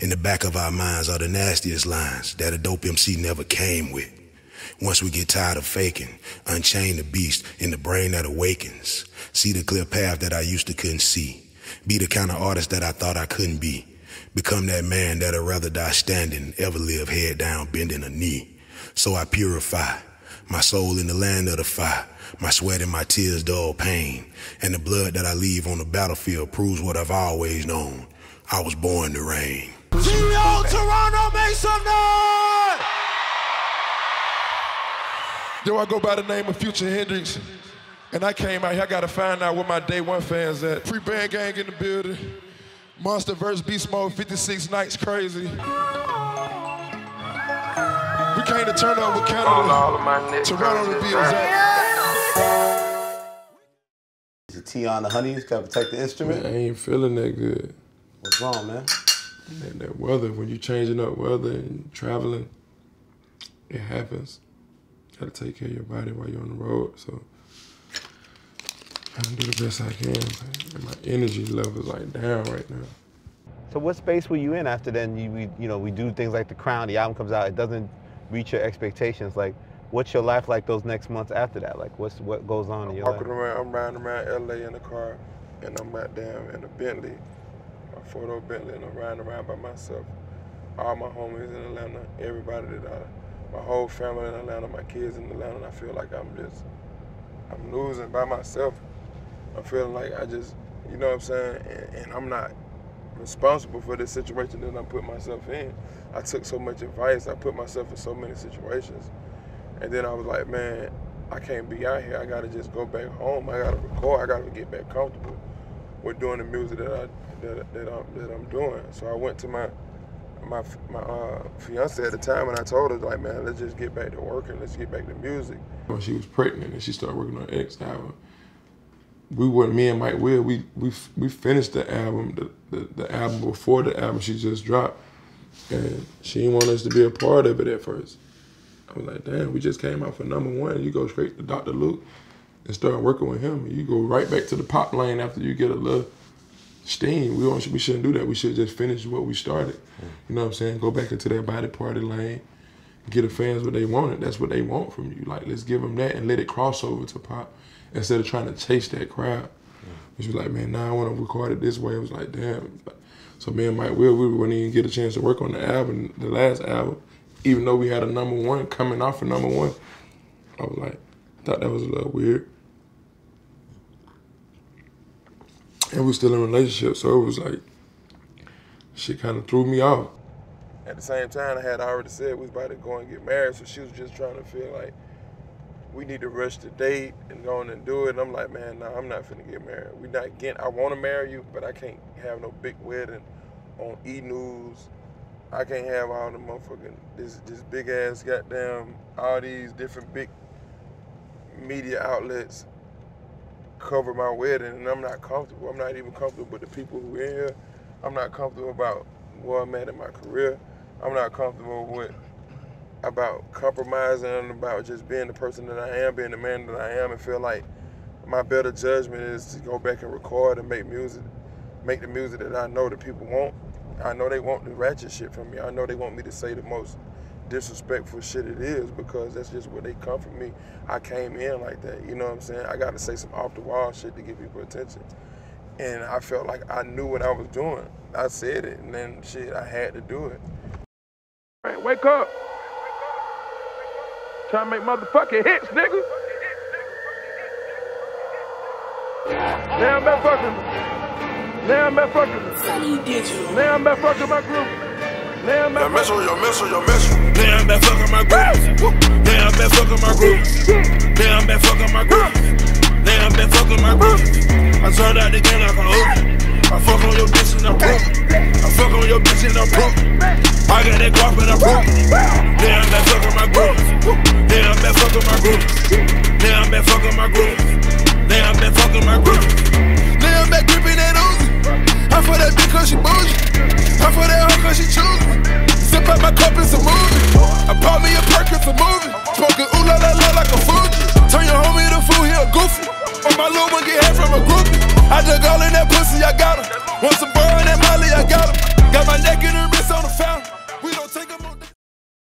In the back of our minds are the nastiest lines that a dope MC never came with. Once we get tired of faking, unchain the beast in the brain that awakens. See the clear path that I used to couldn't see. Be the kind of artist that I thought I couldn't be. Become that man that'd rather die standing, ever live head down, bending a knee. So I purify my soul in the land of the fire. My sweat and my tears dull pain. And the blood that I leave on the battlefield proves what I've always known. I was born to reign. T.O. Toronto, make some noise! Yo, I go by the name of Future Hendrix. And I came out here, I gotta find out where my day one fans at. Free band gang in the building. Monster vs. Beast Mode, 56 Nights Crazy. We came to turn over Canada. Toronto reveals that. Is it T on the honey? Gotta protect the instrument. Man, I ain't feeling that good. What's wrong, man? That, that weather, when you're changing up weather and traveling, it happens. Gotta take care of your body while you're on the road. So I do the best I can. And my energy level is like down right now. So what space were you in after then? You we, you know we do things like the Crown. The album comes out. It doesn't reach your expectations. Like, what's your life like those next months after that? Like, what's what goes on in your Walking life? around, I'm riding around LA in the car, and I'm out down in a Bentley, a four-door Bentley, and I'm riding around by myself. All my homies in Atlanta, everybody that I, my whole family in Atlanta, my kids in Atlanta, and I feel like I'm just, I'm losing by myself. I'm feeling like I just, you know what I'm saying, and, and I'm not responsible for this situation that I put myself in. I took so much advice, I put myself in so many situations. And then I was like, man, I can't be out here. I gotta just go back home. I gotta record. I gotta get back comfortable with doing the music that I that, that I'm that I'm doing. So I went to my my my uh, fiance at the time and I told her like, man, let's just get back to working. Let's get back to music. When she was pregnant and she started working on X album, we were me and Mike Will. We we we finished the album, the, the, the album before the album she just dropped, and she didn't want us to be a part of it at first. I was like, damn, we just came out for number one. You go straight to Dr. Luke and start working with him. You go right back to the pop lane after you get a little steam. We don't, we shouldn't do that. We should just finish what we started. You know what I'm saying? Go back into that body party lane. Get the fans what they wanted. That's what they want from you. Like, let's give them that and let it cross over to pop instead of trying to chase that crowd. She was like, man, now I want to record it this way. It was like, damn. So me and Mike Will, we wouldn't even get a chance to work on the album, the last album, even though we had a number one coming off a number one. I was like, thought that was a little weird. And we still in a relationship, so it was like, shit kind of threw me off. At the same time, I had already said we was about to go and get married, so she was just trying to feel like we need to rush the date and go on and do it. And I'm like, man, no, I'm not finna get married. We not getting. I want to marry you, but I can't have no big wedding on E News. I can't have all the motherfucking this this big ass goddamn all these different big media outlets cover my wedding, and I'm not comfortable. I'm not even comfortable with the people who are in here. I'm not comfortable about where I'm at in my career. I'm not comfortable with about compromising and about just being the person that I am, being the man that I am, and feel like my better judgment is to go back and record and make music, make the music that I know that people want. I know they want the ratchet shit from me. I know they want me to say the most disrespectful shit it is because that's just where they come from me. I came in like that, you know what I'm saying? I got to say some off the wall shit to get people attention. And I felt like I knew what I was doing. I said it, and then shit, I had to do it. Man, wake up. Trying to make motherfucking hits, nigga. Now I'm back fucking. Now I'm back fucking. Now I'm back fucking my group. Now I'm back fucking my group. Now I'm back fucking my group. Now I'm back fucking my group. Now I'm back fucking my group. I turned out the game like a hoop. I fuck on your bitch and I'm broke. I fuck on your bitch and I'm broke. I got that guap and I'm I'm back fucking my group. Now I'm back fucking my group. Now I'm back fucking my group. don't get head from a groupie. I just all in that pussy, I got him. Want some burn that molly, I got him. Got my neck in the wrist on the fountain.